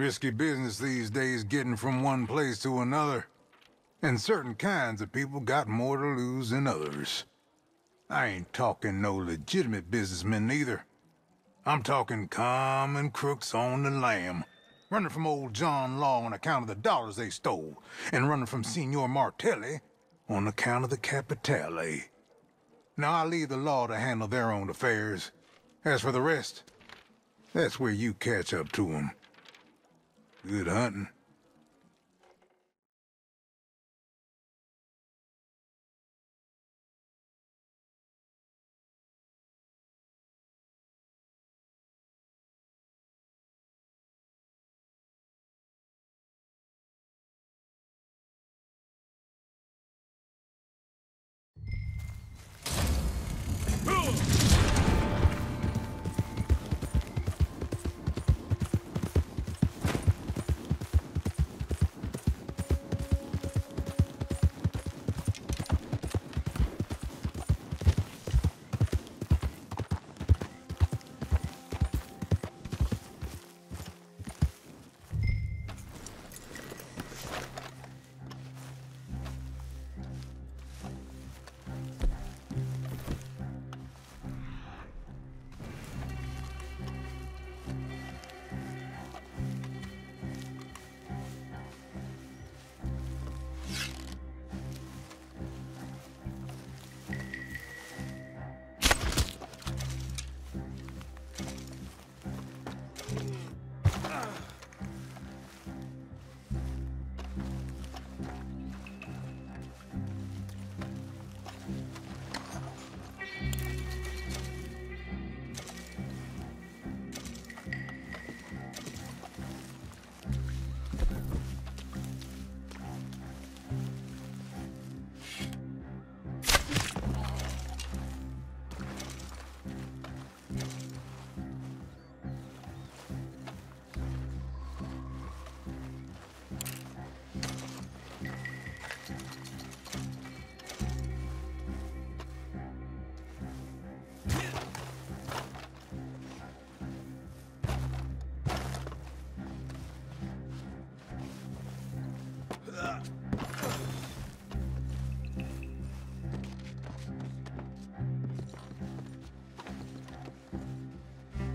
Risky business these days getting from one place to another. And certain kinds of people got more to lose than others. I ain't talking no legitimate businessmen either. I'm talking common crooks on the lam. Running from old John Law on account of the dollars they stole, and running from Signor Martelli on account of the Capitale. Now I leave the law to handle their own affairs. As for the rest, that's where you catch up to them. Good hunting.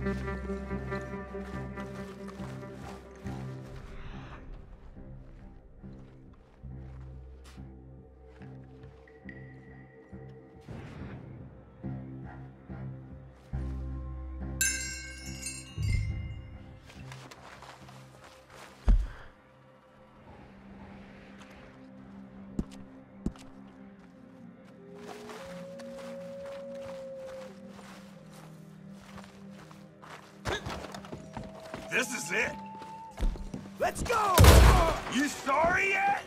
Thank you. This is it. Let's go! You sorry yet?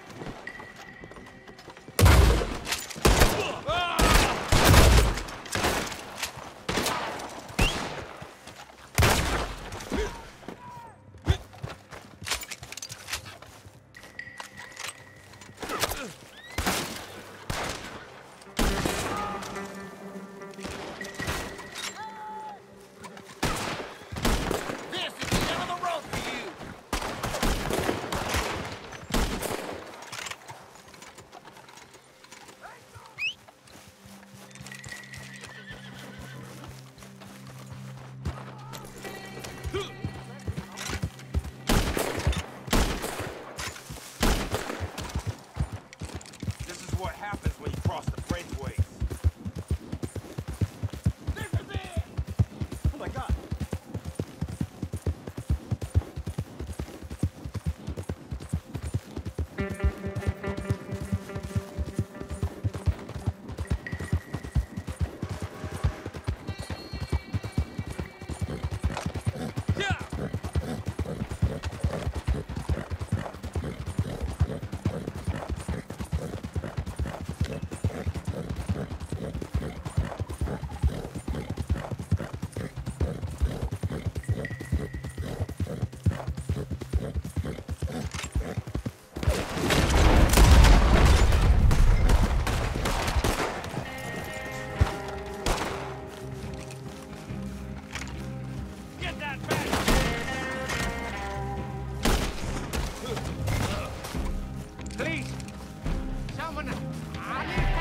Arjona.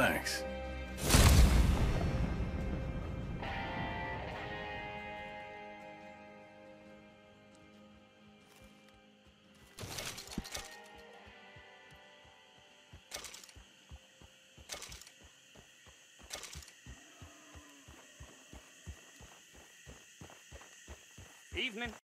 Thanks. Evening.